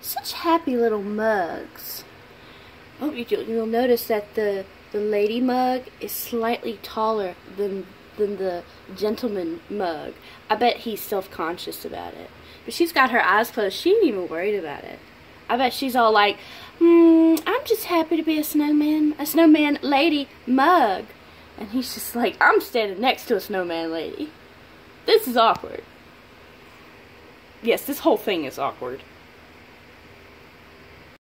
Such happy little mugs. Oh, you'll notice that the the lady mug is slightly taller than than the gentleman mug. I bet he's self-conscious about it. But she's got her eyes closed. She ain't even worried about it. I bet she's all like, hmm, I'm just happy to be a snowman, a snowman lady mug. And he's just like, I'm standing next to a snowman lady. This is awkward. Yes, this whole thing is awkward.